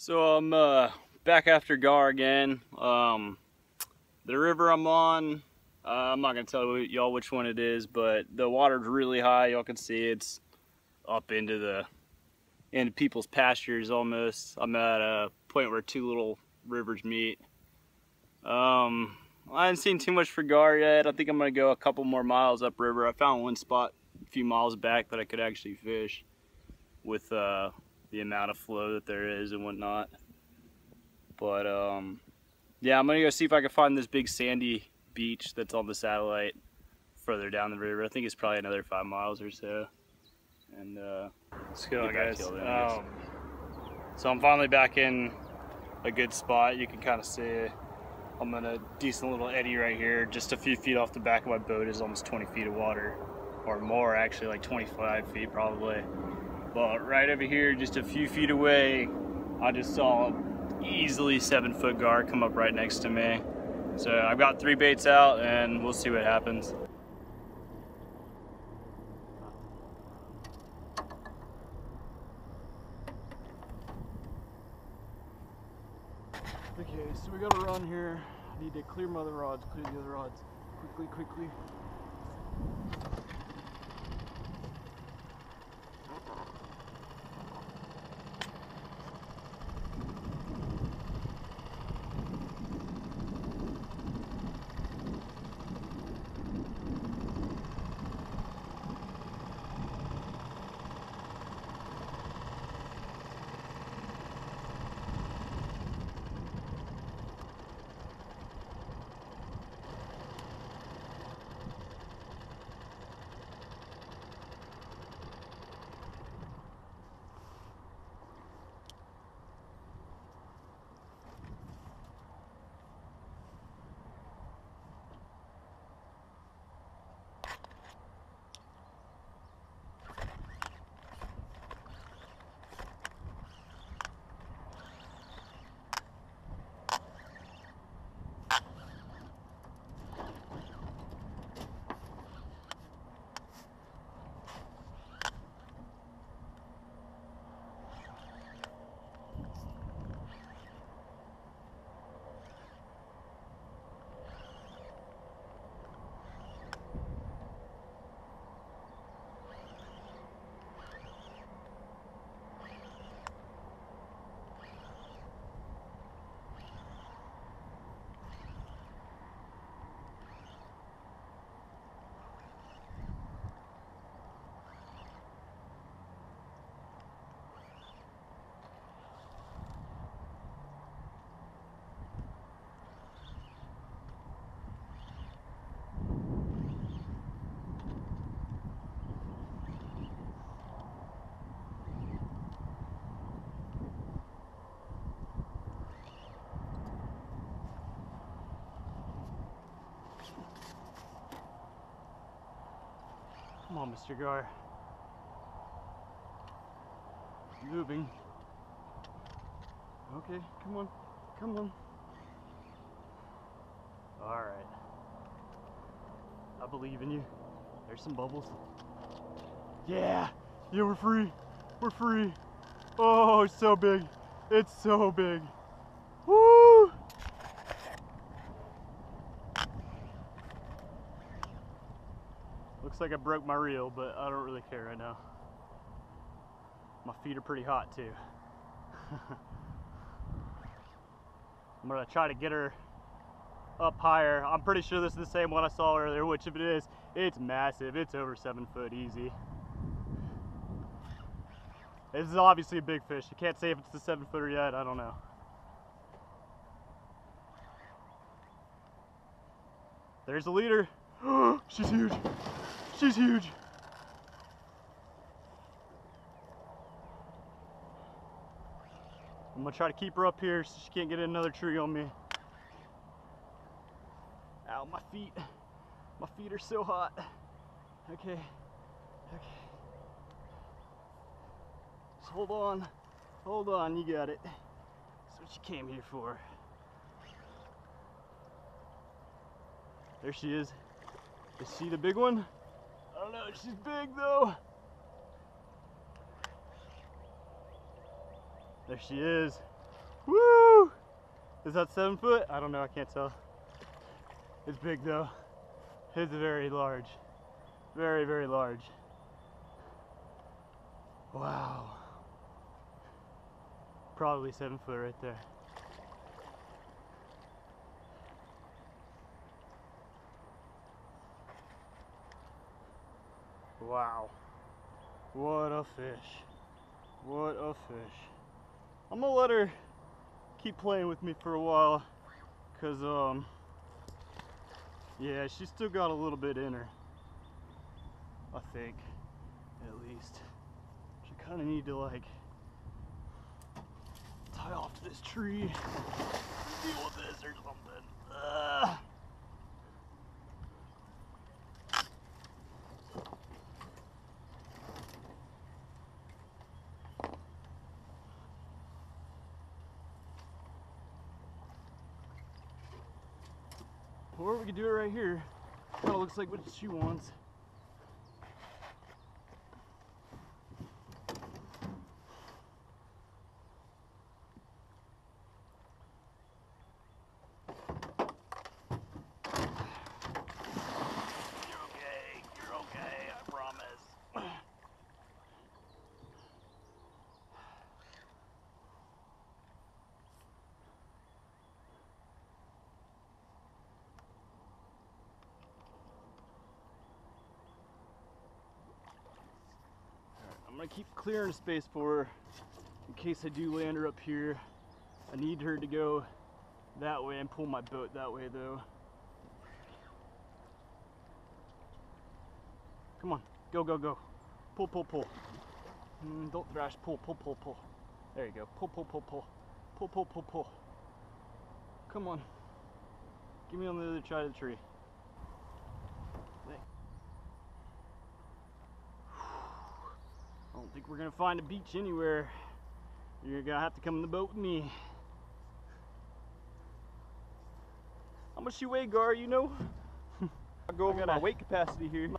So I'm uh, back after Gar again. Um, the river I'm on, uh, I'm not gonna tell y'all which one it is, but the water's really high. Y'all can see it's up into the into people's pastures almost. I'm at a point where two little rivers meet. Um, I haven't seen too much for Gar yet. I think I'm gonna go a couple more miles upriver. I found one spot a few miles back that I could actually fish with uh, the amount of flow that there is and whatnot. But um, yeah, I'm gonna go see if I can find this big sandy beach that's on the satellite further down the river. I think it's probably another five miles or so. And uh, let's go, guys. Um, so I'm finally back in a good spot. You can kind of see I'm in a decent little eddy right here. Just a few feet off the back of my boat is almost 20 feet of water, or more actually, like 25 feet probably. But right over here, just a few feet away, I just saw easily seven foot gar come up right next to me. So I've got three baits out and we'll see what happens. Okay, so we gotta run here. I need to clear my other rods, clear the other rods. Quickly, quickly. Come on, Mr. Gar. Moving. Okay, come on, come on. All right. I believe in you. There's some bubbles. Yeah, yeah, we're free. We're free. Oh, it's so big. It's so big. Woo! Looks like I broke my reel, but I don't really care right now. My feet are pretty hot too. I'm gonna try to get her up higher. I'm pretty sure this is the same one I saw earlier, which if it is, it's massive. It's over seven foot easy. This is obviously a big fish. You can't say if it's the seven footer yet, I don't know. There's the leader. She's huge. She's huge. I'm gonna try to keep her up here so she can't get another tree on me. Ow, my feet. My feet are so hot. Okay, okay. Just hold on, hold on, you got it. That's what you came here for. There she is. Is she the big one? Don't know, she's big though. There she is. Woo! Is that seven foot? I don't know, I can't tell. It's big though. It's very large. Very, very large. Wow. Probably seven foot right there. Wow. What a fish. What a fish. I'm gonna let her keep playing with me for a while. Cause um yeah, she's still got a little bit in her. I think. At least. She kinda need to like tie off to this tree. Deal with this or something. Ugh. Or we could do it right here. Kind of looks like what she wants. You're okay. You're okay. I promise. I'm gonna keep clearing space for her in case I do land her up here. I need her to go that way and pull my boat that way though. Come on, go, go, go. Pull, pull, pull. Mm, don't thrash, pull, pull, pull, pull. There you go. Pull, pull, pull, pull. Pull, pull, pull, pull. Come on. Give me on the other side of the tree. I don't think we're gonna find a beach anywhere. You're gonna have to come in the boat with me. How much you weigh, Gar? You know? I'll go over got my a- weight capacity here.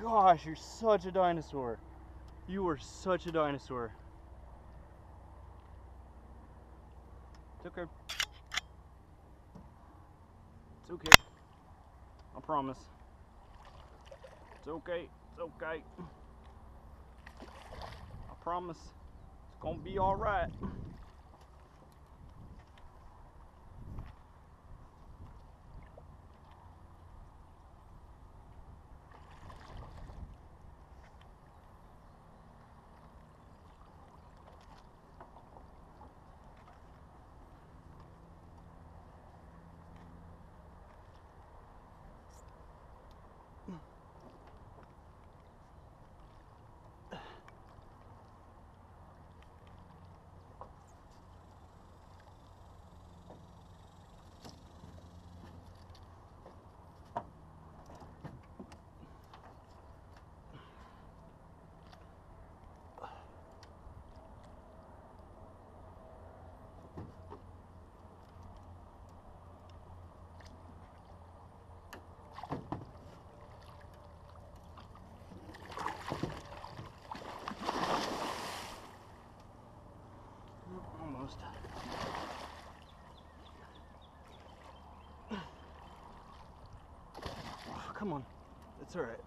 Gosh, you're such a dinosaur. You are such a dinosaur. It's okay. It's okay. I promise. It's okay. It's okay. Promise. It's gonna be alright. Almost. Come on. It's alright.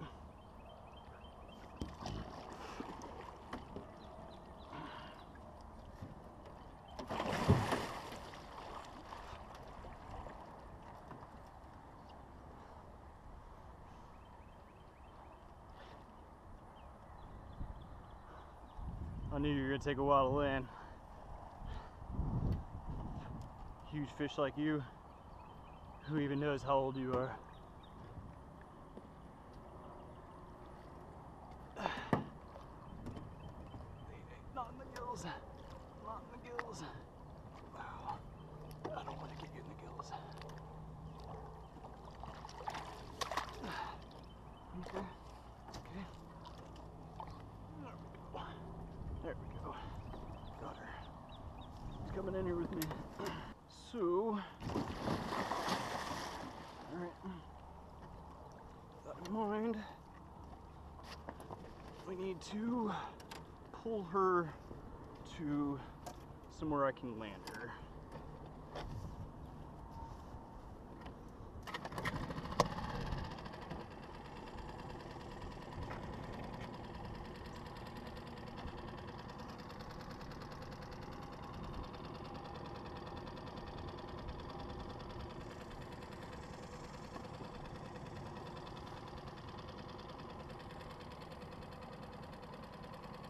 I knew you were gonna take a while to land. Huge fish like you. Who even knows how old you are? Not in the gills. Not in the gills. Wow. I don't want to get you in the gills. Okay. Okay. There we go. There we go. Got her. She's coming in here with me. So, alright. That in mind, we need to pull her to somewhere I can land her.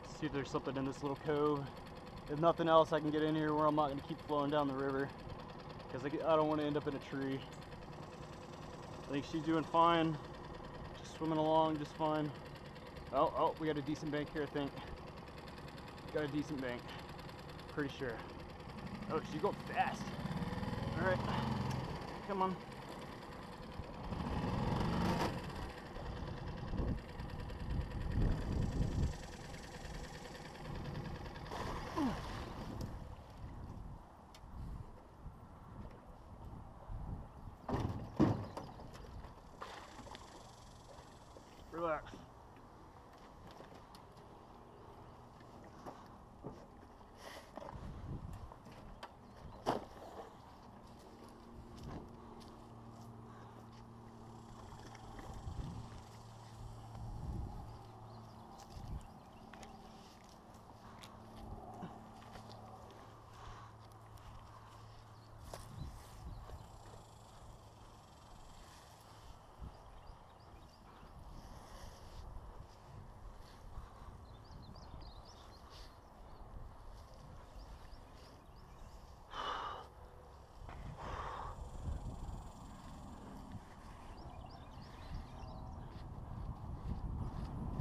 See if there's something in this little cove. If nothing else, I can get in here where I'm not going to keep flowing down the river. Because I, I don't want to end up in a tree. I think she's doing fine. Just swimming along just fine. Oh, oh, we got a decent bank here, I think. Got a decent bank. Pretty sure. Oh, she's going fast. All right, come on. Relax.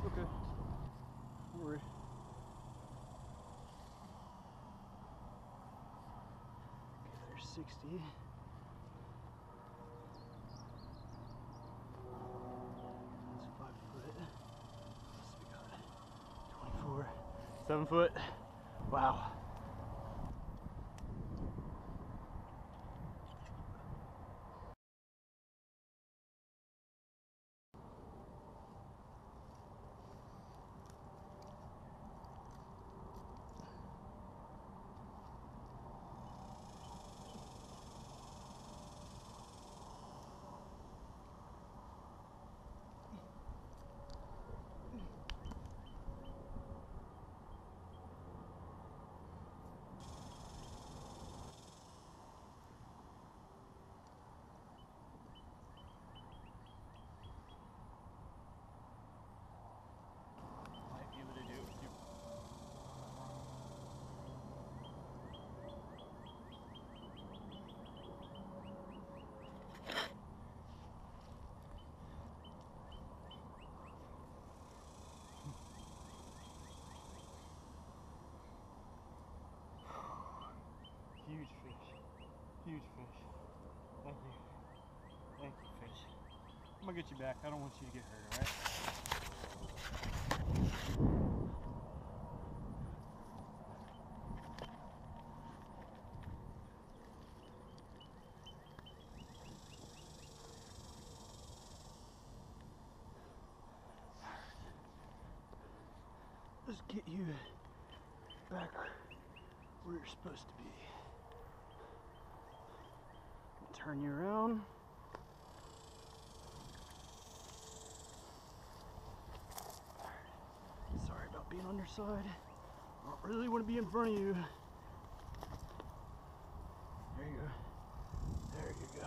Okay. Don't worry. Okay, there's 60. That's five foot. Got? 24. Seven foot. Wow. Might be able to do it with you. Huge fish. Huge fish. Thank you. Thank you, fish. I'm gonna get you back. I don't want you to get hurt, alright? Let's get you back where you're supposed to be. Turn you around. Being on your side. I don't really want to be in front of you. There you go. There you go.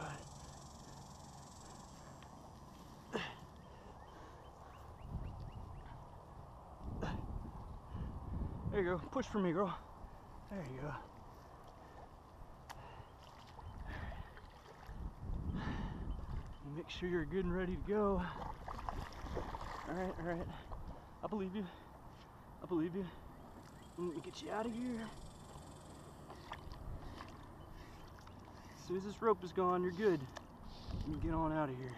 There you go. Push for me, girl. There you go. Make sure you're good and ready to go. All right, all right. I believe you. I believe you. Let me get you out of here. As soon as this rope is gone, you're good. You can get on out of here.